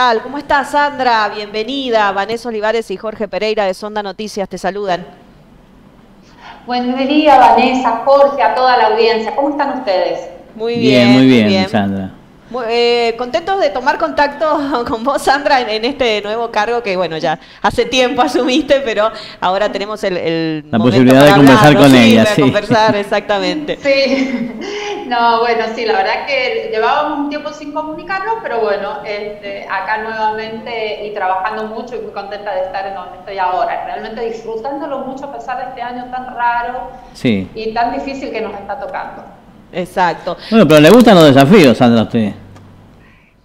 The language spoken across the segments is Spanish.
tal? ¿Cómo estás, Sandra? Bienvenida. Vanessa Olivares y Jorge Pereira de Sonda Noticias te saludan. Buen día, Vanessa, Jorge, a toda la audiencia. ¿Cómo están ustedes? Muy bien, muy bien, Sandra. Eh, contentos de tomar contacto con vos, Sandra, en, este nuevo cargo que, bueno, ya hace tiempo asumiste, pero ahora tenemos el, la posibilidad de conversar con ella, sí. conversar, exactamente. Sí, no, bueno, sí, la verdad que llevábamos un tiempo sin comunicarnos, pero bueno, este, acá nuevamente y trabajando mucho y muy contenta de estar en donde estoy ahora, realmente disfrutándolo mucho a pesar de este año tan raro y tan difícil que nos está tocando. Exacto. Bueno, pero le gustan los desafíos, Sandra, a usted.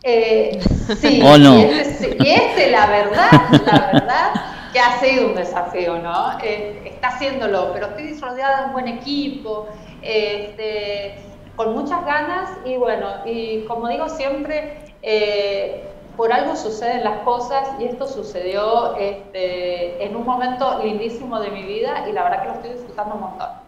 Eh, sí, ¿O no? y, este, y este, la verdad, la verdad, que ha sido un desafío, ¿no? Eh, está haciéndolo, pero estoy rodeada de un buen equipo, este, con muchas ganas y bueno, y como digo siempre, eh, por algo suceden las cosas y esto sucedió este, en un momento lindísimo de mi vida y la verdad que lo estoy disfrutando un montón.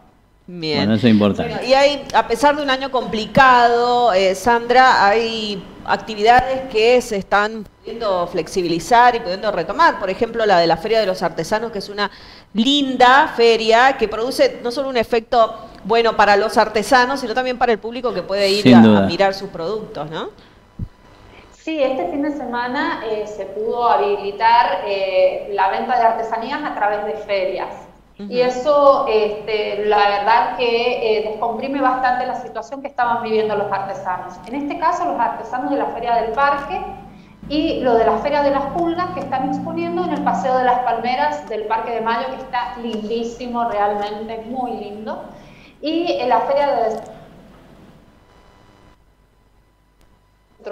Bien. Bueno, eso es importante. y hay, a pesar de un año complicado, eh, Sandra, hay actividades que se están pudiendo flexibilizar y pudiendo retomar. Por ejemplo, la de la Feria de los Artesanos, que es una linda feria que produce no solo un efecto bueno para los artesanos, sino también para el público que puede ir a, mirar sus productos, ¿no? Sí, este fin de semana eh, se pudo habilitar eh, la venta de artesanías a través de ferias. Y eso, este, la verdad que eh, descomprime bastante la situación que estaban viviendo los artesanos. En este caso, los artesanos de la Feria del Parque y lo de la Feria de las Pulgas que están exponiendo en el Paseo de las Palmeras del Parque de Mayo, que está lindísimo, realmente muy lindo. Y en la Feria de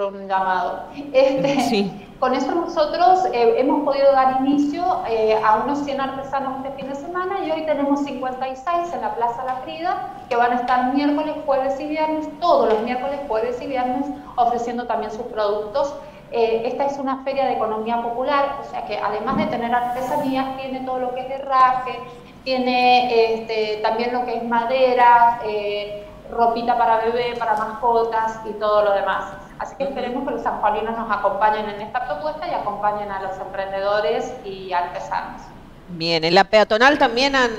un llamado. Este, sí. Con eso nosotros eh, hemos podido dar inicio eh, a unos 100 artesanos este fin de semana y hoy tenemos 56 en la Plaza La Frida que van a estar miércoles, jueves y viernes, todos los miércoles, jueves y viernes ofreciendo también sus productos. Eh, esta es una feria de economía popular, o sea que además de tener artesanías, tiene todo lo que es herraje, tiene este, también lo que es madera, ropita para bebé, para mascotas y todo lo demás. Así que esperemos que los sanjuaninos nos acompañen en esta propuesta y acompañen a los emprendedores y artesanos. Bien, en la peatonal también han,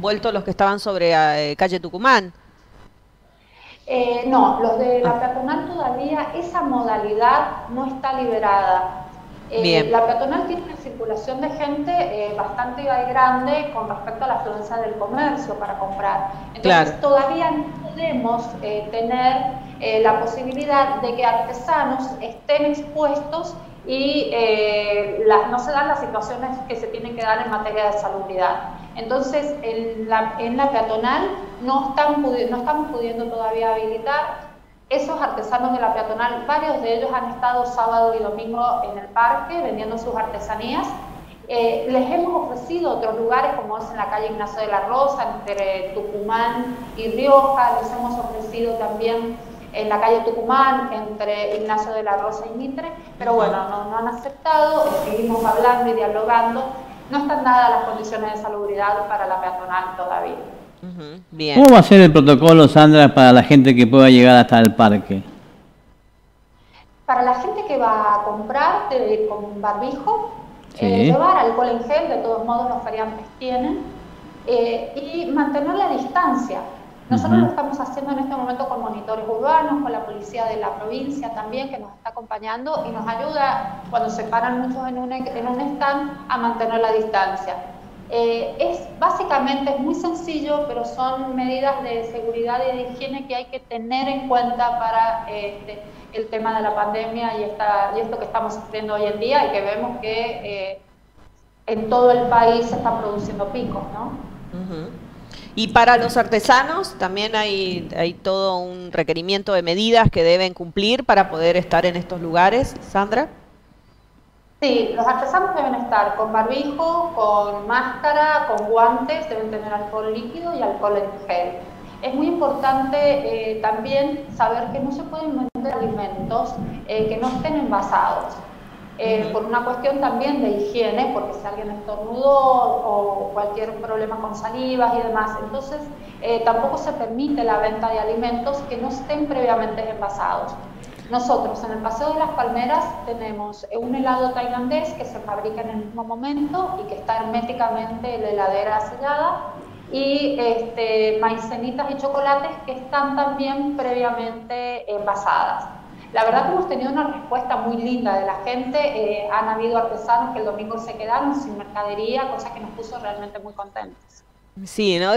vuelto los que estaban sobre eh, calle Tucumán. Eh, no, los de la ah. peatonal todavía, esa modalidad no está liberada. Eh, la peatonal tiene una circulación de gente eh, bastante grande con respecto a la afluencia del comercio para comprar. Entonces todavía no podemos eh, la posibilidad de que artesanos estén expuestos y no se dan las situaciones que se tienen que dar en materia de salubridad. Entonces, en la, en la peatonal no, están, no estamos pudiendo todavía habilitar esos artesanos de la peatonal, varios de ellos han estado sábado y domingo en el parque vendiendo sus artesanías. Eh, les hemos ofrecido otros lugares, como es en la calle Ignacio de la Rosa, entre Tucumán y Rioja. Les hemos ofrecido también en la calle Tucumán, entre Ignacio de la Rosa y Mitre. Pero bueno, no, no han aceptado. Seguimos hablando y dialogando. No están dadas las condiciones de salubridad para la peatonal todavía. ¿Cómo va a ser el protocolo, Sandra, para la gente que pueda llegar hasta el parque? Para la gente que va a comprar con barbijo, eh, llevar alcohol en gel, de todos modos los feriantes tienen, eh, y mantener la distancia. Nosotros lo estamos haciendo en este momento con monitores urbanos, con la policía de la provincia también que nos está acompañando y nos ayuda cuando se paran muchos en un, en un stand a mantener la distancia. Eh, es básicamente es muy sencillo, pero son medidas de seguridad y de higiene que hay que tener en cuenta para este, el tema de la pandemia y, esta, y esto que estamos sufriendo hoy en día y que vemos que eh, en todo el país se están produciendo picos, ¿no? Y para los artesanos también hay, todo un requerimiento de medidas que deben cumplir para poder estar en estos lugares, Sandra. Sí, los artesanos deben estar con barbijo, con máscara, con guantes, deben tener alcohol líquido y alcohol en gel. Es muy importante eh, también saber que no se pueden vender alimentos eh, que no estén envasados. Eh, por una cuestión también de higiene, porque si alguien estornudó o cualquier problema con salivas y demás. Entonces, tampoco se permite la venta de alimentos que no estén previamente envasados. Nosotros en el Paseo de las Palmeras tenemos un helado tailandés que se fabrica en el mismo momento y que está herméticamente en la heladera sellada y este, maicenitas y chocolates que están también previamente envasadas. La verdad que hemos tenido una respuesta muy linda de la gente. Eh, han habido artesanos que el domingo se quedaron sin mercadería, cosa que nos puso realmente muy contentos. Sí, ¿no?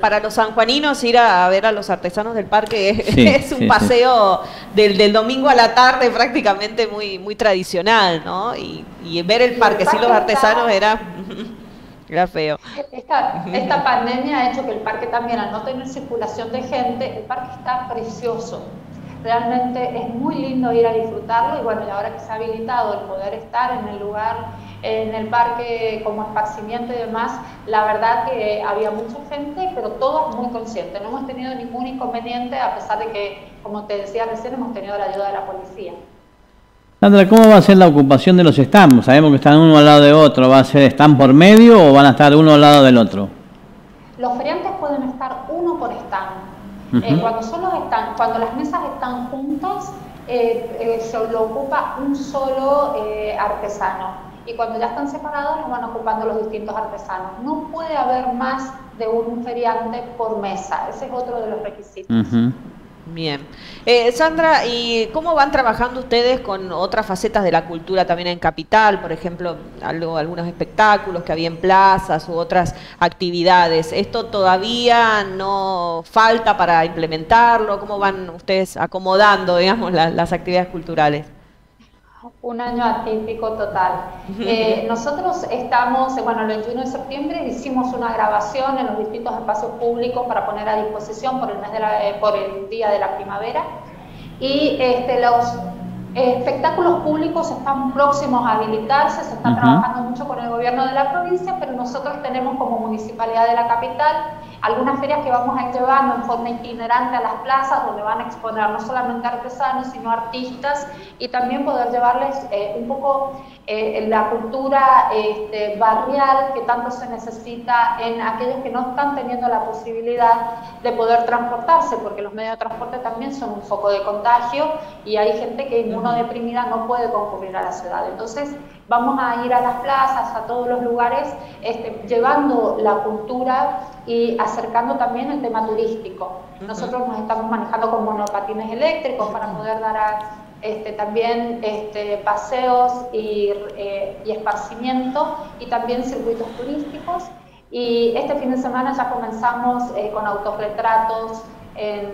para los sanjuaninos ir a, ver a los artesanos del parque es, un paseo del, domingo a la tarde prácticamente muy, muy tradicional, ¿no? Y, ver el parque, sin los artesanos era, era feo. Esta, esta pandemia ha hecho que el parque también, al no tener circulación de gente, el parque está precioso. Realmente es muy lindo ir a disfrutarlo y bueno, y ahora que se ha habilitado el poder estar en el lugar, en el parque como esparcimiento y demás, la verdad que había mucha gente, pero todos muy conscientes. No hemos tenido ningún inconveniente a pesar de que, como te decía recién, hemos tenido la ayuda de la policía. Sandra, ¿cómo va a ser la ocupación de los stands? Sabemos que están uno al lado de otro. ¿Va a ser stand por medio o van a estar uno al lado del otro? Los feriantes pueden estar uno por stand. Eh, cuando, son están, cuando las mesas están juntas, eh, eh, se lo ocupa un solo artesano. Y cuando ya están separados, los van ocupando los distintos artesanos. No puede haber más de un feriante por mesa. Ese es otro de los requisitos. Bien. Eh, Sandra, ¿y cómo van trabajando ustedes con otras facetas de la cultura también en Capital? Por ejemplo, algo, algunos espectáculos que había en plazas u otras actividades. ¿Esto todavía no falta para implementarlo? ¿Cómo van ustedes acomodando, digamos, las actividades culturales? Un año atípico total. Eh, nosotros estamos, bueno, el 21 de septiembre hicimos una grabación en los distintos espacios públicos para poner a disposición por el, mes de eh, por el día de la primavera y este, los espectáculos públicos están próximos a habilitarse, se está trabajando mucho con el gobierno de la provincia, pero nosotros tenemos como municipalidad de la capital algunas ferias que vamos a ir llevando en forma itinerante a las plazas donde van a exponer no solamente artesanos, sino artistas y también poder llevarles eh, un poco eh, la cultura este, barrial que tanto se necesita en aquellos que no están teniendo la posibilidad de poder transportarse, porque los medios de transporte también son un foco de contagio y hay gente que inmunodeprimida no puede concurrir a la ciudad. Entonces, vamos a ir a las plazas, a todos los lugares, este, llevando la cultura y acercando también el tema turístico. Nosotros nos estamos manejando con monopatines eléctricos para poder dar este, también este, paseos y, eh, y, esparcimiento y también circuitos turísticos. Y este fin de semana ya comenzamos eh, con autorretratos en,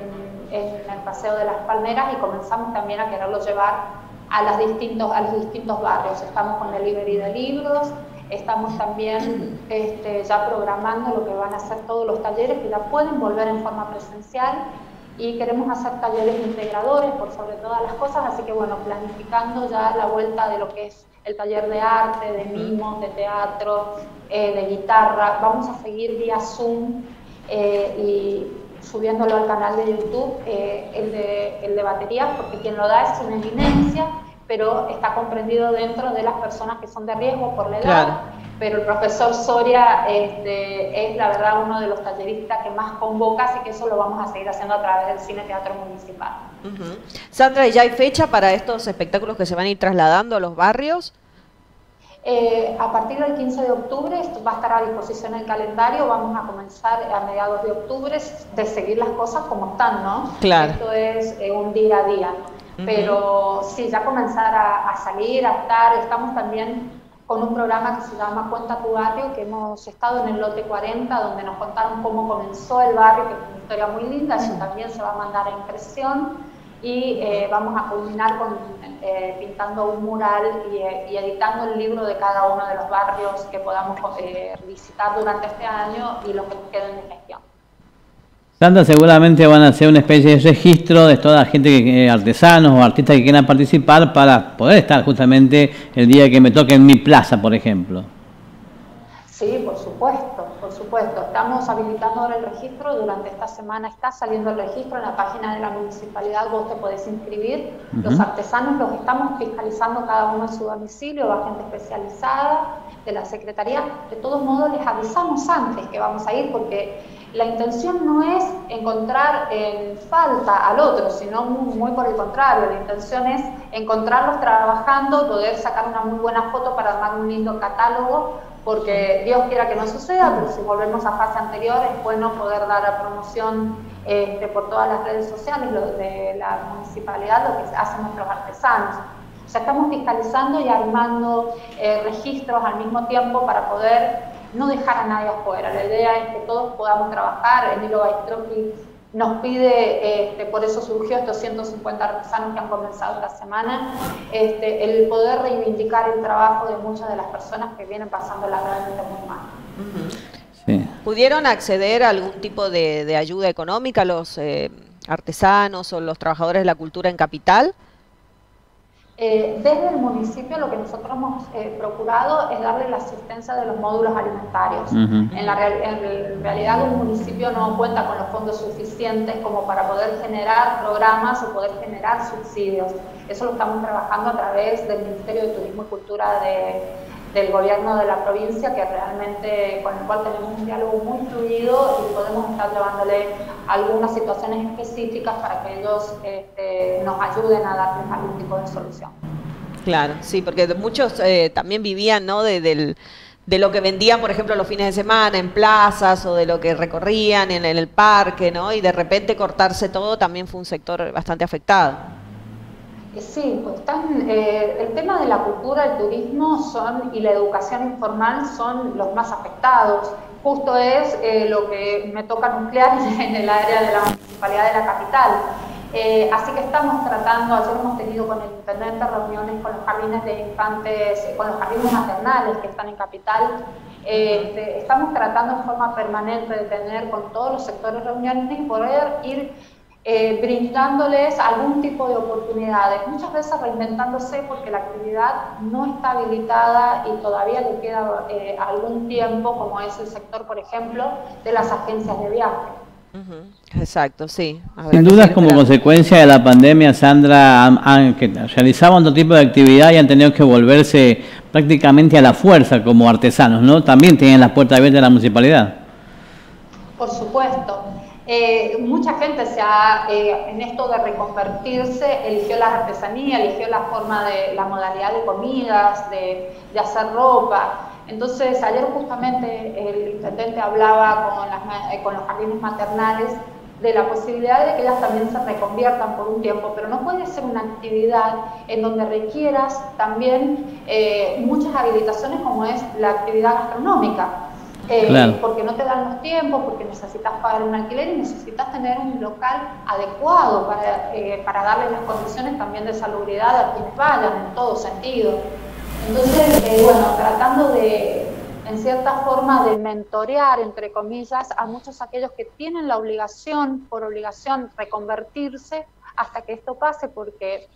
en el Paseo de las Palmeras y comenzamos también a quererlo llevar a, las distintos, a los distintos barrios. Estamos con delivery de libros, estamos también este, ya programando lo que van a ser todos los talleres que ya pueden volver en forma presencial y queremos hacer talleres integradores por sobre todas las cosas, así que bueno, planificando ya la vuelta de lo que es el taller de arte, de mimos, de teatro, eh, de guitarra. Vamos a seguir vía Zoom eh, y subiéndolo al canal de YouTube, eh, el, de, el de baterías, porque quien lo da es una eminencia, pero está comprendido dentro de las personas que son de riesgo por la edad. Pero el profesor Soria este, es, la verdad, uno de los talleristas que más convoca, así que eso lo vamos a seguir haciendo a través del Cine Teatro Municipal. Sandra, ¿ya hay fecha para estos espectáculos que se van a ir trasladando a los barrios? Eh, a partir del 15 de octubre esto va a estar a disposición el calendario, vamos a comenzar a mediados de octubre de seguir las cosas como están, ¿no? Claro. Esto es eh, un día a día. Pero sí, ya comenzar a, salir, a estar, estamos también con un programa que se llama Cuenta tu barrio, que hemos estado en el lote 40, donde nos contaron cómo comenzó el barrio, que es una historia muy linda, eso también se va a mandar a impresión. Y eh, vamos a culminar con eh, pintando un mural eh, y, editando el libro de cada uno de los barrios que podamos visitar durante este año y lo que queden de gestión. Sandra, seguramente van a hacer una especie de registro de toda la gente, que, artesanos o artistas que quieran participar para poder estar justamente el día que me toque en mi plaza, por ejemplo. Sí, por supuesto, por supuesto supuesto. Estamos habilitando ahora el registro. Durante esta semana está saliendo el registro en la página de la municipalidad. Vos te podés inscribir. Los artesanos los estamos fiscalizando cada uno en su domicilio. Va gente especializada de la Secretaría. De todos modos, les avisamos antes que vamos a ir porque la intención no es encontrar en falta al otro, sino muy, por el contrario, la intención es encontrarlos trabajando, poder sacar una muy buena foto para armar un lindo catálogo, porque Dios quiera que no suceda, pero si volvemos a fase anterior es bueno poder dar a promoción este, por todas las redes sociales lo de la municipalidad, lo que hacen nuestros artesanos. O sea, estamos fiscalizando y armando eh, registros al mismo tiempo para poder no dejar a nadie afuera. La idea es que todos podamos trabajar. Emilio Baistrocchi nos pide, este, por eso surgió estos 150 artesanos que han comenzado esta semana, este, el poder reivindicar el trabajo de muchas de las personas que vienen pasando la realmente muy mal. ¿Pudieron acceder a algún tipo de, ayuda económica los eh, artesanos o los trabajadores de la cultura en capital? Eh, desde el municipio lo que nosotros hemos eh, procurado es darle la asistencia de los módulos alimentarios. en, la realidad el municipio no cuenta con los fondos suficientes como para poder generar programas o poder generar subsidios. Eso lo estamos trabajando a través del Ministerio de Turismo y Cultura del gobierno de la provincia, que realmente con el cual tenemos un diálogo muy fluido y podemos estar llevándole algunas situaciones específicas para que ellos este, nos ayuden a darles algún tipo de solución. Claro, sí, porque muchos eh, también vivían ¿no? de, lo que vendían, por ejemplo, los fines de semana en plazas o de lo que recorrían en, el parque, ¿no? Y de repente cortarse todo también fue un sector bastante afectado. Sí, pues están, eh, el tema de la cultura, el turismo son, y la educación informal son los más afectados justo es eh, lo que me toca nuclear en el área de la municipalidad de la capital. Eh, así que estamos tratando, ayer hemos tenido con el intendente reuniones con los jardines de infantes, con los jardines maternales que están en capital. Este, estamos tratando en forma permanente de tener con todos los sectores reuniones y poder ir eh, brindándoles algún tipo de oportunidades, muchas veces reinventándose porque la actividad no está habilitada y todavía le queda eh, algún tiempo, como es el sector, por ejemplo, de las agencias de viaje. Exacto, sí. Sin duda, como consecuencia de la pandemia, Sandra, han, que realizaban otro tipo de actividad y han tenido que volverse prácticamente a la fuerza como artesanos, ¿no? También tienen las puertas abiertas de la municipalidad. Por supuesto. Eh, mucha gente se ha, eh, en esto de reconvertirse, eligió la artesanía, eligió la forma de, la modalidad de comidas, de, hacer ropa. Entonces, ayer justamente el intendente hablaba con, las, eh, con los jardines maternales de la posibilidad de que ellas también se reconviertan por un tiempo, pero no puede ser una actividad en donde requieras también muchas habilitaciones como es la actividad gastronómica. Eh, porque no te dan los tiempos, porque necesitas pagar un alquiler y necesitas tener un local adecuado para, eh, para darle las condiciones también de salubridad a quienes vayan, en todo sentido. Entonces, eh, bueno, tratando de, en cierta forma, de mentorear, entre comillas, a muchos aquellos que tienen la obligación, por obligación, reconvertirse hasta que esto pase, porque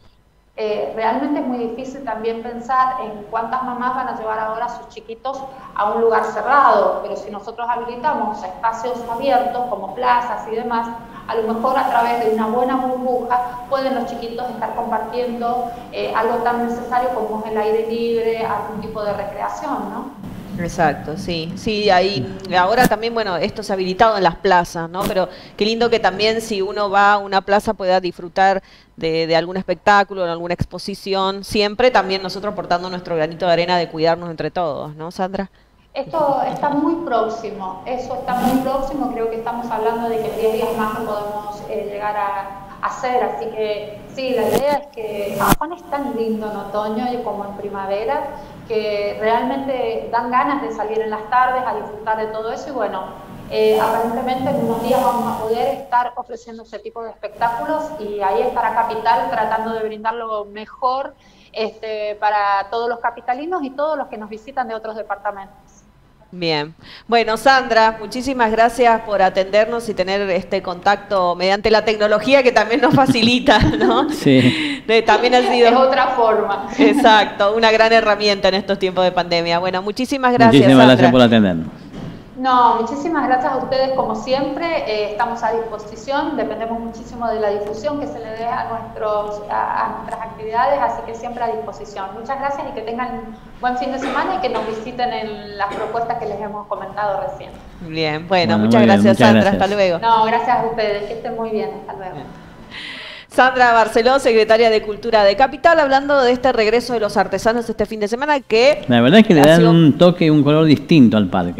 eh, realmente es muy difícil también pensar en cuántas mamás van a llevar ahora a sus chiquitos a un lugar cerrado, pero si nosotros habilitamos espacios abiertos como plazas y demás, a lo mejor a través de una buena burbuja pueden los chiquitos estar compartiendo eh, algo tan necesario como es el aire libre, algún tipo de recreación, ¿no? Exacto, sí, sí, ahí ahora también, bueno, esto se ha habilitado en las plazas, ¿no? Pero qué lindo que también si uno va a una plaza pueda disfrutar de, algún espectáculo, de alguna exposición, siempre también nosotros portando nuestro granito de arena de cuidarnos entre todos, ¿no, Sandra? Esto está muy próximo, eso está muy próximo, creo que estamos hablando de que 10 días más lo podemos eh, llegar a, hacer, así que sí, la idea es que Juan es tan lindo en otoño como en primavera, que realmente dan ganas de salir en las tardes a disfrutar de todo eso y bueno, eh, aparentemente en unos días vamos a poder estar ofreciendo ese tipo de espectáculos y ahí estará Capital tratando de brindar lo mejor este, para todos los capitalinos y todos los que nos visitan de otros departamentos. Bien. Bueno, Sandra, muchísimas gracias por atendernos y tener este contacto mediante la tecnología que también nos facilita, ¿no? Sí. también ha sido... Es otra forma. Exacto, una gran herramienta en estos tiempos de pandemia. Bueno, muchísimas gracias. Muchísimas gracias por atendernos. No, muchísimas gracias a ustedes como siempre. Eh, estamos a disposición, dependemos muchísimo de la difusión que se le dé a, nuestros, a, nuestras actividades, así que siempre a disposición. Muchas gracias y que tengan buen fin de semana y que nos visiten en las propuestas que les hemos comentado recién. Bien, bueno, muchas gracias Sandra, hasta luego. No, gracias a ustedes, que estén muy bien, hasta luego. Sandra Barceló, secretaria de Cultura de Capital, hablando de este regreso de los artesanos este fin de semana que... La verdad es que le dan un toque y un color distinto al parque.